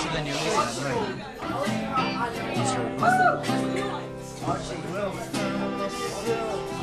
faster than your listeners. Right.